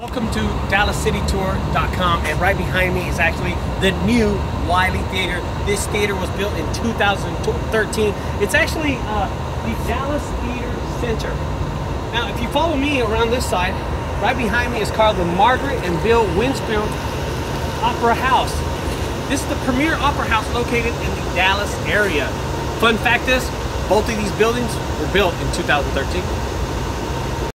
Welcome to DallasCityTour.com and right behind me is actually the new Wyly Theater. This theater was built in 2013. It's actually uh, the Dallas Theater Center. Now if you follow me around this side, right behind me is called the Margaret and Bill Winspear Opera House. This is the premier opera house located in the Dallas area. Fun fact is, both of these buildings were built in 2013.